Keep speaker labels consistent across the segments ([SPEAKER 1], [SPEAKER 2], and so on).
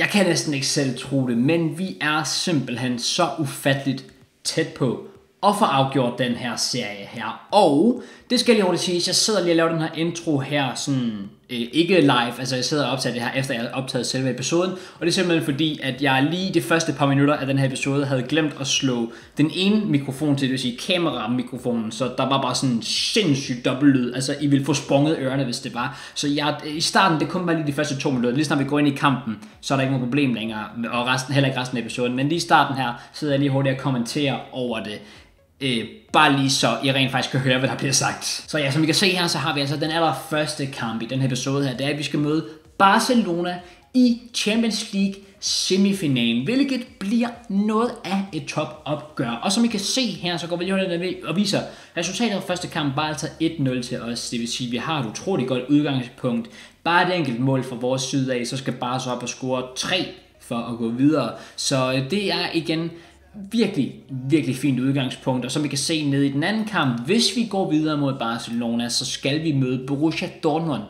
[SPEAKER 1] Jeg kan næsten ikke selv tro det, men vi er simpelthen så ufatteligt tæt på at få afgjort den her serie her. Og det skal lige hurtigt sige, jeg sidder lige og laver den her intro her, sådan øh, ikke live, altså jeg sidder og optager det her, efter jeg har optaget selve episoden, og det er simpelthen fordi, at jeg lige de første par minutter af den her episode havde glemt at slå den ene mikrofon til, det vil sige kameramikrofonen, så der var bare sådan en sindssyg dobbeltlyd, altså I ville få sprunget ørerne, hvis det var. Så jeg, i starten, det kun bare lige de første to minutter, lige snart vi går ind i kampen, så er der ikke noget problem længere, og resten, heller ikke resten af episoden, men lige i starten her, sidder jeg lige hurtigt og kommenterer over det. Øh, bare lige så I rent faktisk kan høre, hvad der bliver sagt. Så ja, som I kan se her, så har vi altså den allerførste kamp i den her episode her. Det er, at vi skal møde Barcelona i Champions League semifinalen, hvilket bliver noget af et topopgør. Og som I kan se her, så går vi lige ned og viser, resultatet af første kamp var altså 1-0 til os. Det vil sige, at vi har et utroligt godt udgangspunkt. Bare et enkelt mål fra vores side af, så skal Barca op og score 3 for at gå videre. Så øh, det er igen virkelig, virkelig fint udgangspunkt. Og som vi kan se nede i den anden kamp, hvis vi går videre mod Barcelona, så skal vi møde Borussia Dortmund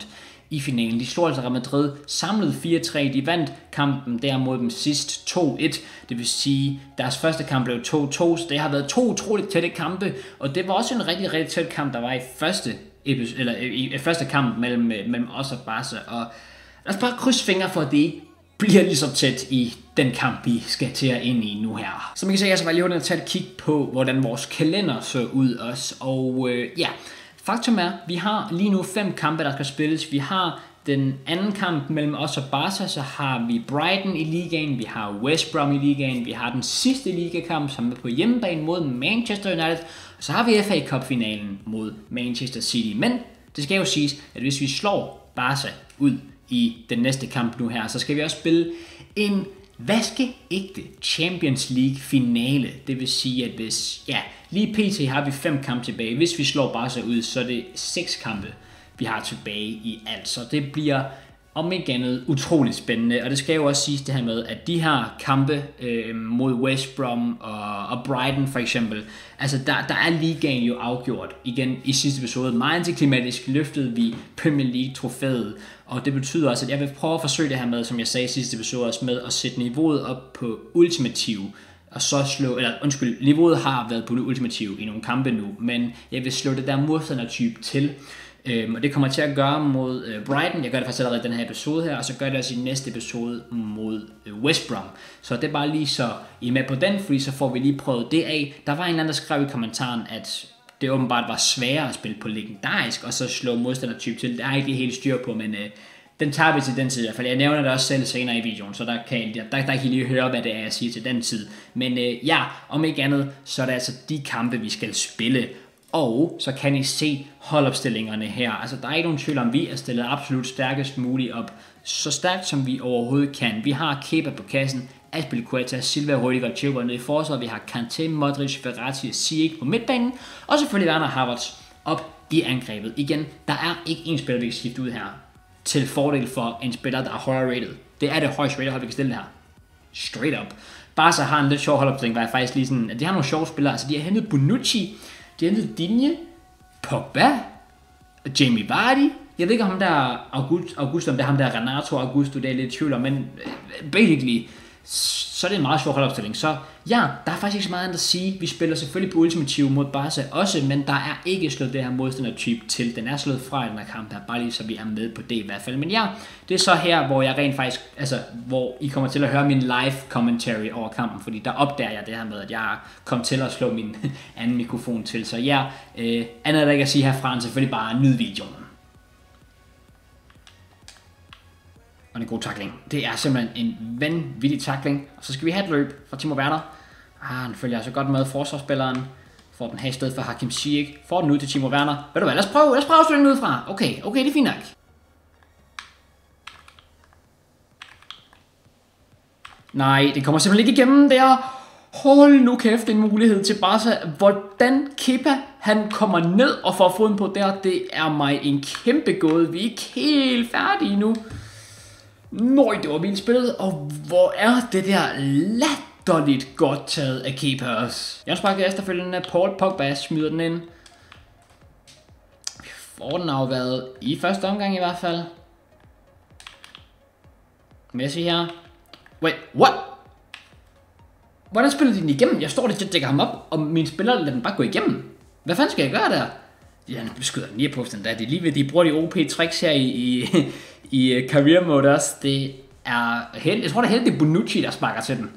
[SPEAKER 1] i finalen. De slog altså Real Madrid samlet 4-3. De vandt kampen der mod dem sidst 2-1. Det vil sige, deres første kamp blev 2-2, så det har været to utroligt tætte kampe. Og det var også en rigtig, rigtig tæt kamp, der var i første, eller i første kamp mellem, mellem os og Barca. Og lad os bare krydse fingre for, at det bliver lige så tæt i den kamp, vi skal til at ind i nu her. Som I kan se, jeg så var lige at tage et kig på, hvordan vores kalender så ud også. Og øh, ja, faktum er, vi har lige nu fem kampe, der skal spilles. Vi har den anden kamp mellem os og Barca, så har vi Brighton i ligaen, vi har West Brom i ligaen, vi har den sidste ligakamp, som er på hjemmebane mod Manchester United, og så har vi FA Cup-finalen mod Manchester City. Men det skal jo siges, at hvis vi slår Barca ud i den næste kamp nu her, så skal vi også spille en vaskeægte Champions League finale. Det vil sige, at hvis, ja, lige pt. har vi fem kampe tilbage. Hvis vi slår Barca ud, så er det seks kampe, vi har tilbage i alt. Så det bliver om ikke andet utroligt spændende. Og det skal jo også siges det her med, at de her kampe øh, mod West Brom og, og Brighton for eksempel, altså der, der er ligaen jo afgjort. Igen i sidste episode, meget antiklimatisk løftede vi Premier League trofæet. Og det betyder også, at jeg vil prøve at forsøge det her med, som jeg sagde i sidste episode også, med at sætte niveauet op på ultimativ og så slå, eller undskyld, niveauet har været på det ultimative i nogle kampe nu, men jeg vil slå det der modstandertype til. Øhm, og det kommer til at gøre mod øh, Brighton. Jeg gør det faktisk allerede i den her episode her, og så gør det også i næste episode mod øh, West Brom. Så det er bare lige så I er med på den, fordi så får vi lige prøvet det af. Der var en anden, der skrev i kommentaren, at det åbenbart var sværere at spille på legendarisk, og så slå modstandertype til. Det er ikke helt styr på, men øh, den tager vi til den tid i hvert fald. Jeg nævner det også selv senere i videoen, så der kan, der, der, der kan I lige høre, hvad det er, jeg siger til den tid. Men øh, ja, om ikke andet, så er det altså de kampe, vi skal spille. Og så kan I se holdopstillingerne her. Altså der er ikke nogen tvivl om, vi er stillet absolut stærkest muligt op. Så stærkt som vi overhovedet kan. Vi har Kepa på kassen, Aspilicueta, Silva, Rüdiger og Chilwell nede i forsvaret. Vi har Kanté, Modric, Verratti og Ziyech på midtbanen. Og selvfølgelig Werner Havertz op i angrebet. Igen, der er ikke en spiller, vi kan skifte ud her til fordel for en spiller, der er højere rated. Det er det højeste rated hold, vi kan stille her. Straight up. Barca har en lidt sjov holdopstilling, hvor jeg faktisk lige sådan, at de har nogle sjove spillere. Altså, de har hentet Bonucci, de Digne, Pogba, Jamie Vardy. Jeg ved ikke om der August, August om det er ham der Renato Augusto, det er lidt tvivl om, men øh, basically, så er det en meget sjov holdopstilling. Så ja, der er faktisk ikke så meget andet at sige. Vi spiller selvfølgelig på ultimativ mod Barca også, men der er ikke slået det her modstandertype til. Den er slået fra i den her kamp her, bare lige så vi er med på det i hvert fald. Men ja, det er så her, hvor jeg rent faktisk, altså, hvor I kommer til at høre min live commentary over kampen, fordi der opdager jeg det her med, at jeg kom til at slå min anden mikrofon til. Så ja, øh, andet er der ikke at sige herfra, end selvfølgelig bare nyd videoen. Og en god takling. Det er simpelthen en vanvittig takling. Og så skal vi have et løb fra Timo Werner. Ah, han følger altså godt med forsvarsspilleren. Får den her i stedet for Hakim Ziyech. Får den ud til Timo Werner. Ved du hvad, lad os prøve, lad os prøve at slå den ud fra. Okay, okay, det er fint nok. Nej, det kommer simpelthen ikke igennem der. Hold nu kæft, en mulighed til Barca. Hvordan Kepa han kommer ned og får foden på der, det er mig en kæmpe gåde. Vi er ikke helt færdige nu. Nøj, det var min spillet, og hvor er det der latterligt godt taget af keepers. Jeg sparker efterfølgende, at Paul Pogba smider den ind. Vi får den været i første omgang i hvert fald. Messi her. Wait, what? Hvordan spiller de den igennem? Jeg står legit dækker ham op, og min spiller lader den bare gå igennem. Hvad fanden skal jeg gøre der? Ja, han beskyder den lige på den der. Det er lige ved, de bruger de OP-tricks her i, i, i øh, career mode også. Det er held, Jeg tror, det er heldigt, det er Bonucci, der sparker til den.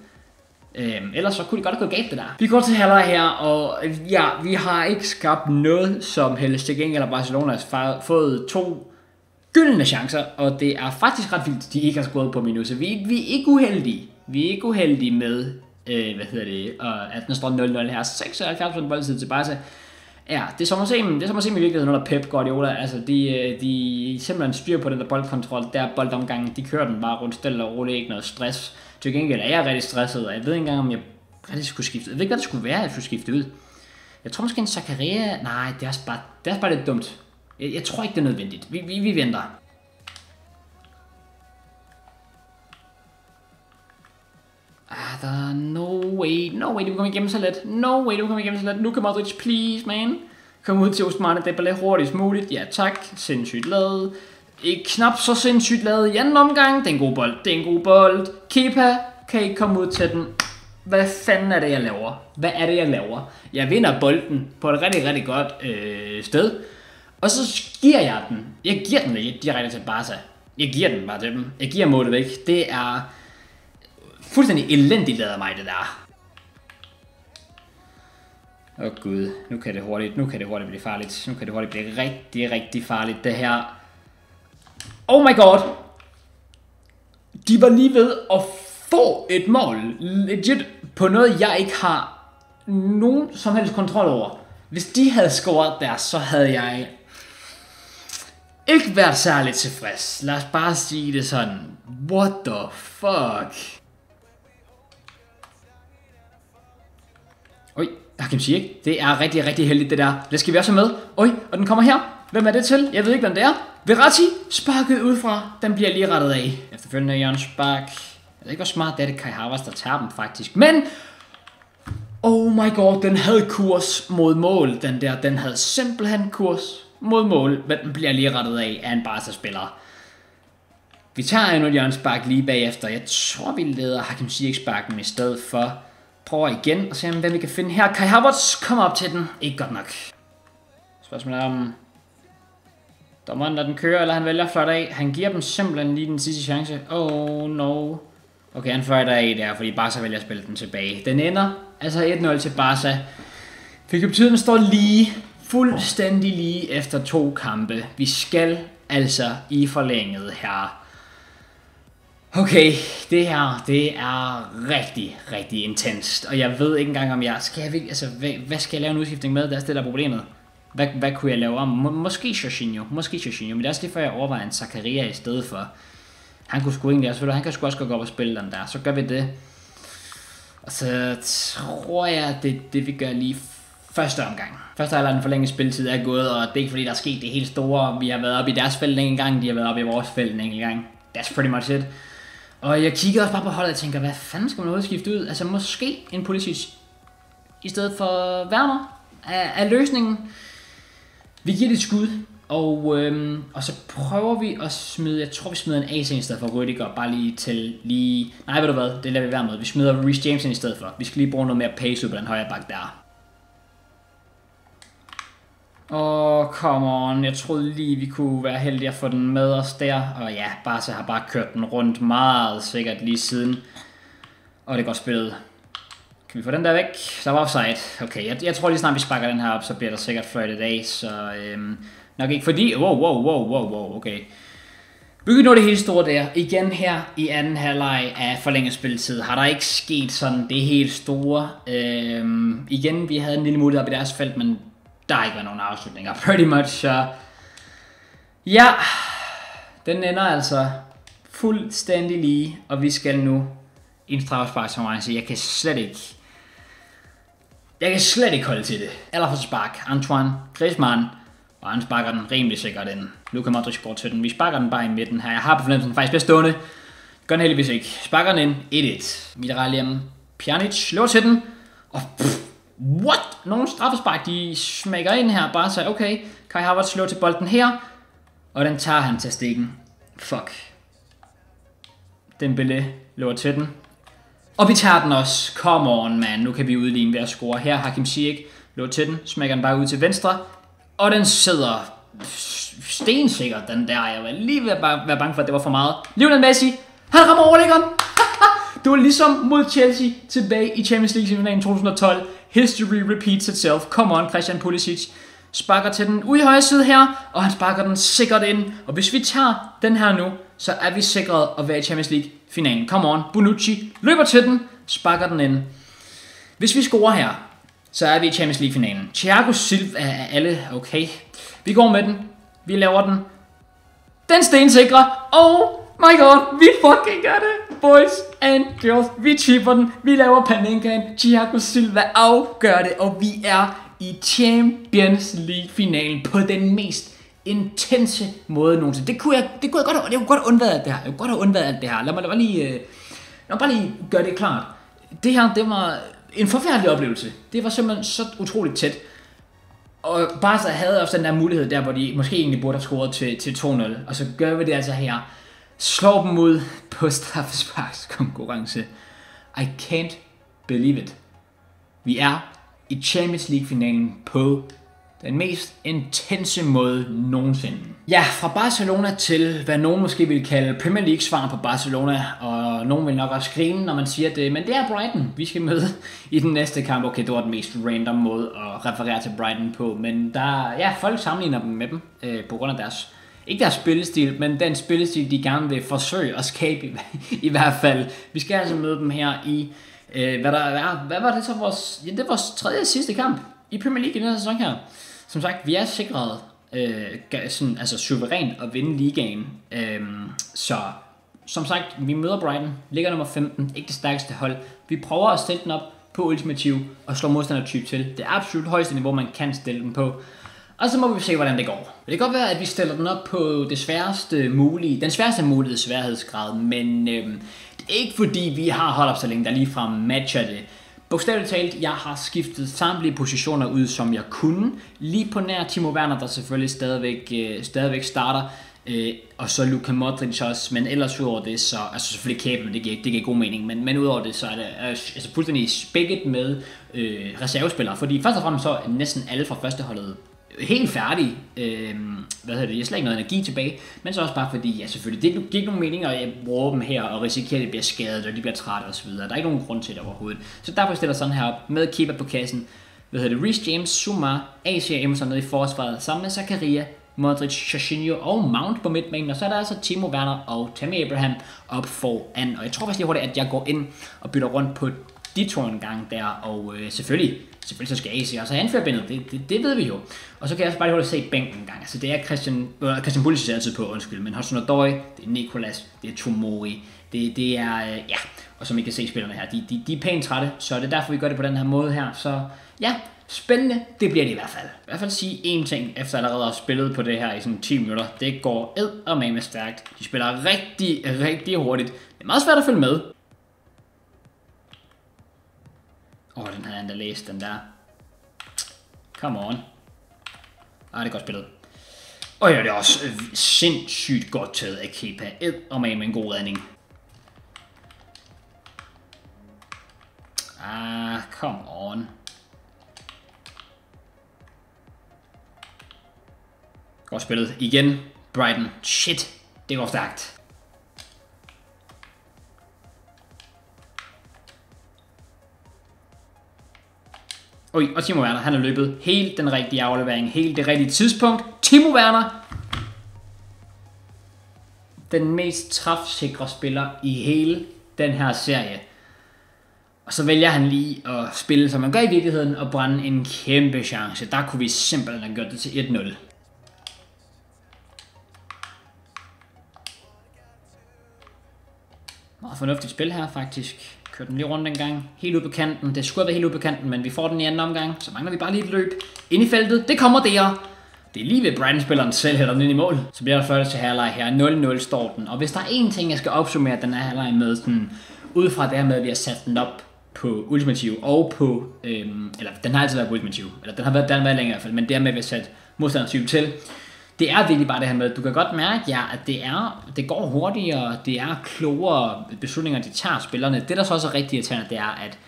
[SPEAKER 1] Øhm, ellers så kunne det godt have gået galt det der. Vi går til halvleg her, og ja, vi har ikke skabt noget som helst. Til gengæld har Barcelona fået to gyldne chancer, og det er faktisk ret vildt, at de ikke har scoret på minus. Vi, vi er ikke uheldige. Vi er ikke uheldige med, øh, hvad hedder det, og at den står 0-0 her. 76% boldtid til Barca. Ja, det er som at se, det er som at se i virkeligheden under Pep Guardiola. Altså, de, øh, de simpelthen styrer på den der boldkontrol. Der boldomgangen, de kører den bare rundt stille og roligt, ikke noget stress. Til gengæld er jeg rigtig stresset, og jeg ved ikke engang, om jeg rigtig skulle skifte. Jeg ved ikke, hvad det skulle være, jeg skulle skifte ud. Jeg tror måske en Zakaria... Nej, det er også bare, det er bare lidt dumt. Jeg, jeg tror ikke, det er nødvendigt. Vi, vi, vi venter. Der no way, no way, du kan komme igennem så let. No way, du kan komme igennem så let. Luka Modric, please, man. Kom ud til Osmane Dembélé hurtigst muligt. Ja, tak. Sindssygt lavet. Ikke knap så sindssygt lavet i anden omgang. Det er en god bold. Det er en god bold. Kepa kan ikke komme ud til den. Hvad fanden er det, jeg laver? Hvad er det, jeg laver? Jeg vinder bolden på et rigtig, rigtig godt øh, sted. Og så giver jeg den. Jeg giver den direkte til Barca. Jeg giver den bare til dem. Jeg giver målet væk. Det er fuldstændig elendigt lader mig, det der. Åh oh, gud, nu kan det hurtigt, nu kan det hurtigt blive farligt. Nu kan det hurtigt blive rigtig, rigtig farligt, det her. Oh my god! De var lige ved at få et mål, legit, på noget, jeg ikke har nogen som helst kontrol over. Hvis de havde scoret der, så havde jeg ikke været særligt tilfreds. Lad os bare sige det sådan. What the fuck? Oj, Hakim Ziyech. Det er rigtig, rigtig heldigt det der. Det skal vi også med. Oj, og den kommer her. Hvem er det til? Jeg ved ikke, hvem det er. Verratti sparket ud fra. Den bliver lige rettet af. Efterfølgende Jørgen Spark. Jeg ved ikke, hvor smart det er, det Kai Havers, der tager dem faktisk. Men Oh my god, den havde kurs mod mål, den der. Den havde simpelthen kurs mod mål, men den bliver lige rettet af af en Barca-spiller. Vi tager endnu et Spark lige bagefter. Jeg tror, vi leder Hakim Ziyech-sparken i stedet for. Prøver igen og ser, hvad vi kan finde her. Kai Havertz kommer op til den. Ikke godt nok. Spørgsmålet er om... Dommeren lader den køre, eller han vælger flot af. Han giver dem simpelthen lige den sidste chance. Oh no. Okay, han fløjter af der, fordi Barca vælger at spille den tilbage. Den ender altså 1-0 til Barca. Det betyder, at den står lige, fuldstændig lige efter to kampe. Vi skal altså i forlænget her. Okay, det her, det er rigtig, rigtig intenst. Og jeg ved ikke engang, om jeg... Skal jeg altså, hvad, hvad skal jeg lave en udskiftning med? Det er det, der er problemet. Hvad, hvad kunne jeg lave om? Må, måske Jorginho, måske Jorginho, men det er også lige før, jeg overvejer en Zakaria i stedet for. Han kunne sgu egentlig også, han kan sgu også gå op og spille den der. Så gør vi det. Og så tror jeg, det, det vi gør lige første omgang. Første halvleg den forlængede spilletid er gået, og det er ikke fordi, der er sket det helt store. Vi har været oppe i deres felt en gang, de har været oppe i vores felt en gang. That's pretty much it. Og jeg kigger også bare på holdet og tænker, hvad fanden skal man overhovedet skifte ud? Altså måske en politisk i stedet for Werner er, er løsningen. Vi giver det et skud, og, øhm, og så prøver vi at smide, jeg tror vi smider en AC i stedet for Rüdiger, bare lige til lige, nej ved du hvad, det lader vi være med. Vi smider Reece James ind i stedet for. Vi skal lige bruge noget mere pace ud på den højre bak der. Åh, oh, come on. Jeg troede lige, vi kunne være heldige at få den med os der. Og ja, Barca har bare kørt den rundt meget sikkert lige siden. Og det er godt spillet. Kan vi få den der væk? Der var offside. Okay, jeg, jeg tror lige snart vi sparker den her op, så bliver der sikkert fløjtet af. Så øhm, nok ikke fordi... Wow, wow, wow, wow, wow, okay. Bygge nu det hele store der. Igen her i anden halvleg af forlænget spilletid har der ikke sket sådan det helt store. Øhm, igen, vi havde en lille mulighed op i deres felt, men der har ikke været nogen afslutninger, pretty much. Så ja, den ender altså fuldstændig lige, og vi skal nu i en strafspark, jeg kan slet ikke, jeg kan slet ikke holde til det. Eller for spark, Antoine Griezmann, og han sparker den rimelig sikkert ind. Luka Modric går til den. Vi sparker den bare i midten her. Jeg har på fornemmelsen, den faktisk bliver stående. Gør den heldigvis ikke. Sparker den ind 1-1. Mitralium Pjanic slår til den. Og pff, what? Nogle straffespark, de smækker ind her, bare så, okay, Kai Havertz slår til bolden her, og den tager han til stikken. Fuck. Dembélé løber til den. Og vi tager den også. Come on, man. Nu kan vi udligne ved at score. Her Hakim Ziyech løber til den. Smækker den bare ud til venstre. Og den sidder stensikkert, den der. Jeg var lige ved at være bange for, at det var for meget. Lionel Messi, han rammer overlæggeren det var ligesom mod Chelsea tilbage i Champions League finalen 2012. History repeats itself. Come on, Christian Pulisic sparker til den ude i højre side her, og han sparker den sikkert ind. Og hvis vi tager den her nu, så er vi sikret at være i Champions League finalen. Come on, Bonucci løber til den, sparker den ind. Hvis vi scorer her, så er vi i Champions League finalen. Thiago Silva er alle okay. Vi går med den. Vi laver den. Den sten stensikrer. Oh my god, vi fucking gør det. Boys and girls, vi chipper den. Vi laver Panenkaen. Thiago Silva afgør det, og vi er i Champions League-finalen på den mest intense måde nogensinde. Det kunne jeg, det kunne jeg godt, jeg kunne godt undvære alt det her. Jeg kunne godt have undværet alt det her. Lad mig, lad mig lige, øh, lad mig bare lige gøre det klart. Det her, det var en forfærdelig oplevelse. Det var simpelthen så utroligt tæt. Og Barca havde også den der mulighed der, hvor de måske egentlig burde have scoret til, til 2-0. Og så gør vi det altså her. Slår dem ud på straffesparks konkurrence. I can't believe it. Vi er i Champions League-finalen på den mest intense måde nogensinde. Ja, fra Barcelona til, hvad nogen måske vil kalde Premier League svar på Barcelona, og nogen vil nok også grine, når man siger det, men det er Brighton, vi skal møde i den næste kamp. Okay, det var den mest random måde at referere til Brighton på, men der, ja, folk sammenligner dem med dem, øh, på grund af deres ikke deres spillestil, men den spillestil, de gerne vil forsøge at skabe i, i hvert fald. Vi skal altså møde dem her i Øh, hvad, der er, hvad var det så vores... Ja, det er vores tredje sidste kamp i Premier League i den her sæson her. Som sagt, vi er sikret øh, sådan, altså suverænt at vinde ligaen. Øh, så som sagt, vi møder Brighton, ligger nummer 15, ikke det stærkeste hold. Vi prøver at stille den op på ultimativ og slå modstandertype til. Det er absolut højeste niveau, man kan stille den på. Og så må vi se, hvordan det går. Det kan godt være, at vi stiller den op på det sværeste mulige, den sværeste mulige sværhedsgrad, men øh, ikke fordi vi har holdopstillingen, der ligefrem matcher det. Bogstaveligt talt, jeg har skiftet samtlige positioner ud, som jeg kunne. Lige på nær Timo Werner, der selvfølgelig stadigvæk, øh, stadigvæk starter. Øh, og så Luka Modric også, men ellers udover det, så, altså selvfølgelig kæben, det giver, det giver god mening, men, men udover det, så er det altså fuldstændig spækket med øh, reservespillere, fordi først og fremmest så er næsten alle fra førsteholdet helt færdig. Øh, hvad hedder det? Jeg slet ikke noget energi tilbage. Men så også bare fordi, ja selvfølgelig, det giver ikke nogen mening, at øh, jeg bruger dem her og risikerer, at de bliver skadet, og de bliver trætte osv. Der er ikke nogen grund til det overhovedet. Så derfor stiller sådan her op med keeper på kassen. Hvad hedder det? Reece James, Zuma, AC og Emerson nede i forsvaret, sammen med Zakaria, Modric, Jorginho og Mount på midtbanen, og så er der altså Timo Werner og Tammy Abraham op foran. Og jeg tror faktisk lige hurtigt, at jeg går ind og bytter rundt på de to en gang der, og øh, selvfølgelig, selvfølgelig så skal AC også have anførbindet, det, det, det, ved vi jo. Og så kan jeg også bare lige se bænken en gang. Altså det er Christian, øh, Christian Bullis altid på, undskyld, men Hudson Odoi, det er Nikolas, det er Tomori, det, det er, øh, ja, og som I kan se spillerne her, de, de, de er pænt trætte, så det er derfor, vi gør det på den her måde her. Så ja, spændende, det bliver det i hvert fald. I hvert fald sige én ting, efter allerede at have spillet på det her i sådan 10 minutter. Det går ed og med stærkt. De spiller rigtig, rigtig hurtigt. Det er meget svært at følge med. Åh, oh, den han da den der. Come on. Ej, det er godt spillet. Og ja, det er også sindssygt godt taget af Kepa. Ed og med en god redning. Ah, come on. Godt spillet igen. Brighton. Shit, det går stærkt. Oj, og Timo Werner, han har løbet helt den rigtige aflevering, helt det rigtige tidspunkt. Timo Werner, den mest træfsikre spiller i hele den her serie. Og så vælger han lige at spille, som man gør i virkeligheden, og brænde en kæmpe chance. Der kunne vi simpelthen have gjort det til 1-0. Meget fornuftigt spil her, faktisk. Kørte den lige rundt en gang. Helt ud på kanten. Det skulle have været helt ud på kanten, men vi får den i anden omgang. Så mangler vi bare lige et løb ind i feltet. Det kommer der. Det er lige ved Brandspilleren selv hælder den ind i mål. Så bliver der først til halvleg her. 0-0 står den. Og hvis der er én ting, jeg skal opsummere den her halvleg med, sådan, ud fra det her med, at vi har sat den op på ultimativ og på, øhm, eller den har altid været på ultimativ, eller den har været, den har været længere i hvert fald, men det her med, at vi har sat modstandertype til, det er virkelig bare det her med, at du kan godt mærke, ja, at det, er, det går hurtigere, det er klogere beslutninger, de tager spillerne. Det, der så også er rigtig irriterende, det er, at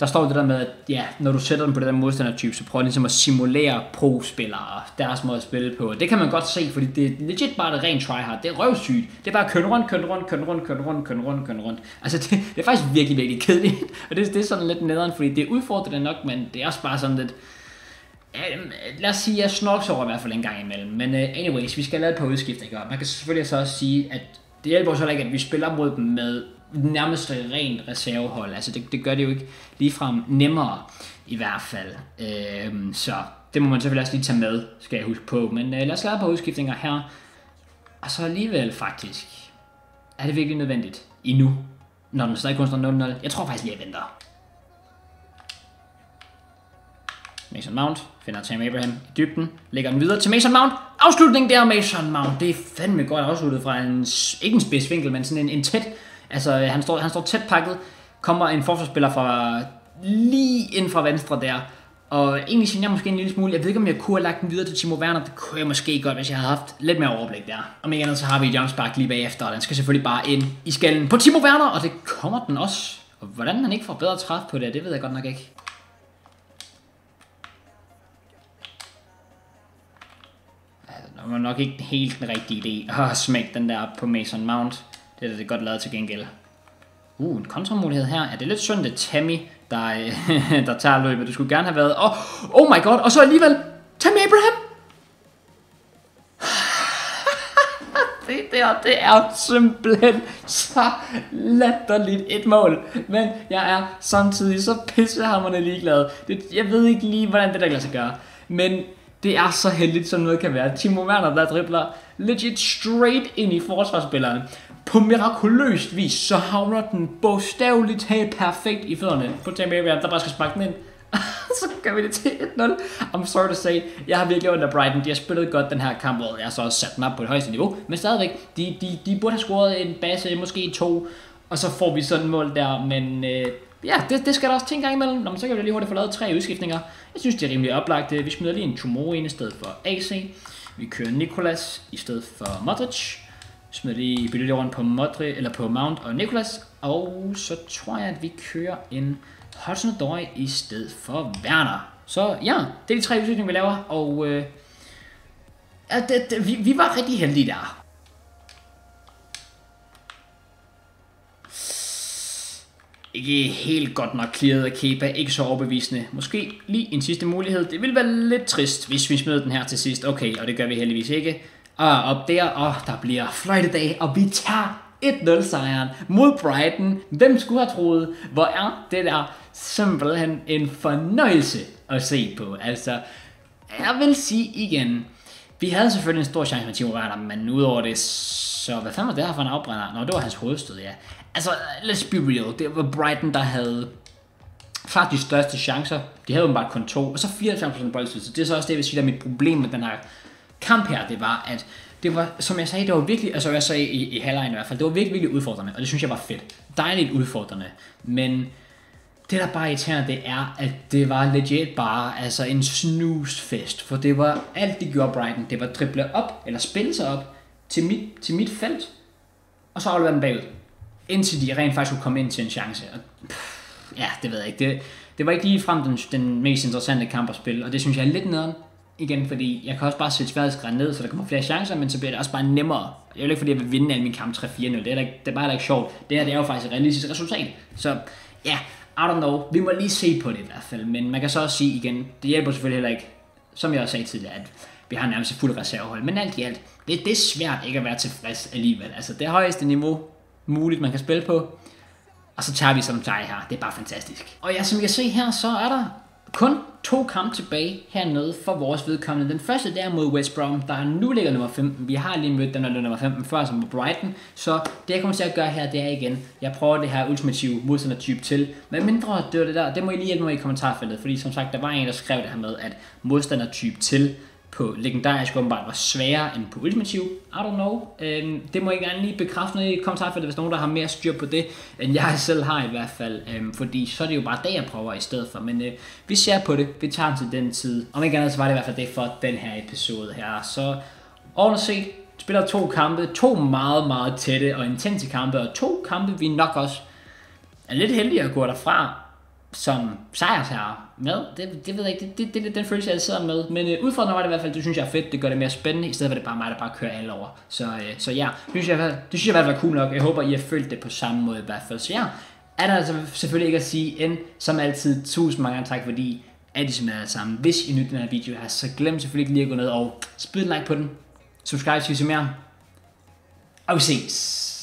[SPEAKER 1] der står det der med, at ja, når du sætter dem på det der modstandertype, så prøver de ligesom at simulere pro-spillere og deres måde at spille på. Det kan man godt se, fordi det er legit bare det rent tryhard. Det er røvsygt. Det er bare køn rundt, køn rundt, køn rundt, køn rundt, køn rundt, køn rundt. Altså, det, det, er faktisk virkelig, virkelig kedeligt. Og det, det er sådan lidt nederen, fordi det er udfordrende nok, men det er også bare sådan lidt... Um, lad os sige, at jeg snorks over i hvert fald en gang imellem. Men uh, anyways, vi skal lave et par udskiftninger. Man kan selvfølgelig så også sige, at det hjælper os ikke, at vi spiller mod dem med nærmest rent reservehold. Altså det, det gør det jo ikke ligefrem nemmere i hvert fald. Uh, så det må man selvfølgelig også lige tage med, skal jeg huske på. Men uh, lad os lade på udskiftninger her. Og så alligevel faktisk, er det virkelig nødvendigt endnu, når den stadig kun står 0-0. Jeg tror faktisk lige, jeg venter. Mason Mount finder Tam Abraham i dybden, lægger den videre til Mason Mount. Afslutning der, Mason Mount. Det er fandme godt afsluttet fra en, ikke en spidsvinkel, men sådan en, en tæt Altså, han står, han står tæt pakket, kommer en forsvarsspiller fra lige ind fra venstre der, og egentlig synes jeg måske en lille smule, jeg ved ikke om jeg kunne have lagt den videre til Timo Werner, det kunne jeg måske godt, hvis jeg havde haft lidt mere overblik der. Om ikke andet, så har vi et Spark lige bagefter, og den skal selvfølgelig bare ind i skallen på Timo Werner, og det kommer den også. Og hvordan han ikke får bedre træf på det, det ved jeg godt nok ikke. Det var nok ikke helt den rigtige idé at smække den der på Mason Mount. Det er det godt lavet til gengæld. Uh, en kontramulighed her. Er det lidt synd, det Tammy, der, øh, der tager løbet? Det skulle gerne have været... Oh, oh my god, og så alligevel Tammy Abraham! det der, det er simpelthen så latterligt et mål. Men jeg er samtidig så pissehammerende ligeglad. Det, jeg ved ikke lige, hvordan det der kan sig gøre. Men det er så heldigt, som noget kan være. Timo Werner, der dribler legit straight ind i forsvarsspilleren på mirakuløst vis, så havner den bogstaveligt talt perfekt i fødderne på Tammy Abraham, der bare skal sparke den ind. så gør vi det til 1-0. I'm sorry to say, jeg har virkelig under Brighton. De har spillet godt den her kamp, og jeg har så også sat den op på et højeste niveau. Men stadigvæk, de, de, de burde have scoret en base, måske to, og så får vi sådan et mål der. Men øh, ja, det, det skal der også tænke gang imellem. Nå, men så kan vi lige hurtigt få lavet tre udskiftninger. Jeg synes, det er rimelig oplagt. Vi smider lige en Tomori ind i stedet for AC. Vi kører Nikolas i stedet for Modric smider lige bytter lige rundt på Modri, eller på Mount og Nicolas. Og så tror jeg, at vi kører en Hudson Odoi i stedet for Werner. Så ja, det er de tre udskiftninger, vi laver, og øh, at, at, at, vi, vi var rigtig heldige der. Ikke helt godt nok clearet af Kepa, ikke så overbevisende. Måske lige en sidste mulighed. Det ville være lidt trist, hvis vi smed den her til sidst. Okay, og det gør vi heldigvis ikke. Og op der, og der bliver fløjtedag, og vi tager 1-0 sejren mod Brighton. Hvem skulle have troet? Hvor er det der simpelthen en fornøjelse at se på. Altså, jeg vil sige igen, vi havde selvfølgelig en stor chance med Timo Werner, men udover det, så hvad fanden var det her for en afbrænder? Nå, det var hans hovedstød, ja. Altså, let's be real. Det var Brighton, der havde klart de største chancer. De havde jo bare kun to, og så 94% boldstød. Så det er så også det, jeg vil sige, der er mit problem med den her kamp her, det var, at det var, som jeg sagde, det var virkelig, altså jeg sagde i, i halvlejen i hvert fald, det var virkelig, virkelig udfordrende, og det synes jeg var fedt. Dejligt udfordrende, men det der bare irriterende, det er, at det var legit bare altså en snusfest, for det var alt de gjorde Brighton, det var drible op, eller spille sig op til mit, til mit felt, og så aflevere den bagud, indtil de rent faktisk kunne komme ind til en chance. Og, pff, ja, det ved jeg ikke. Det, det var ikke lige frem den, den mest interessante kamp at spille, og det synes jeg er lidt nederen igen, fordi jeg kan også bare sætte sværhedsgraden ned, så der kommer flere chancer, men så bliver det også bare nemmere. Jeg vil ikke, fordi jeg vil vinde alle mine kampe 3-4-0. Det er, ikke, det er bare ikke sjovt. Det her det er jo faktisk et realistisk resultat. Så ja, I don't know. Vi må lige se på det i hvert fald. Men man kan så også sige igen, det hjælper selvfølgelig heller ikke, som jeg også sagde tidligere, at vi har nærmest et fuld reservehold. Men alt i alt, det, det er svært ikke at være tilfreds alligevel. Altså det højeste niveau muligt, man kan spille på. Og så tager vi som sejr her. Det er bare fantastisk. Og ja, som I kan se her, så er der kun to kampe tilbage hernede for vores vedkommende. Den første der mod West Brom, der nu ligger nummer 15. Vi har lige mødt den, der nummer 15 før, som var Brighton. Så det jeg kommer til at gøre her, det er igen, jeg prøver det her ultimative modstandertype til. Men mindre det var det der, det må I lige hjælpe mig i kommentarfeltet, fordi som sagt, der var en, der skrev det her med, at modstandertype til på legendarisk åbenbart var sværere end på ultimativ. I don't know. Øhm, det må I gerne lige bekræfte noget i kommentarfeltet, hvis nogen der har mere styr på det, end jeg selv har i hvert fald. Øhm, fordi så er det jo bare det, jeg prøver i stedet for. Men øh, vi ser på det. Vi tager til den tid. Om ikke andet, så var det i hvert fald det for den her episode her. Så Overordnet set spiller to kampe, to meget, meget tætte og intense kampe, og to kampe, vi nok også er lidt heldige at gå derfra som sejrsherre med. Det, det ved jeg ikke, det, det, det, det den følelse, jeg sidder med. Men øh, udfordringen var det i hvert fald, det synes jeg er fedt, det gør det mere spændende, i stedet for det bare mig, der bare kører alle over. Så, øh, så ja, det synes, jeg, det synes jeg i hvert fald var cool nok. Jeg håber, I har følt det på samme måde i hvert fald. Så ja, er der altså selvfølgelig ikke at sige end, som altid, tusind mange gange tak, fordi at I simpelthen er sammen. Hvis I nyder den her video her, så glem selvfølgelig ikke lige at gå ned og spid en like på den. Subscribe, hvis I mere. Og vi ses.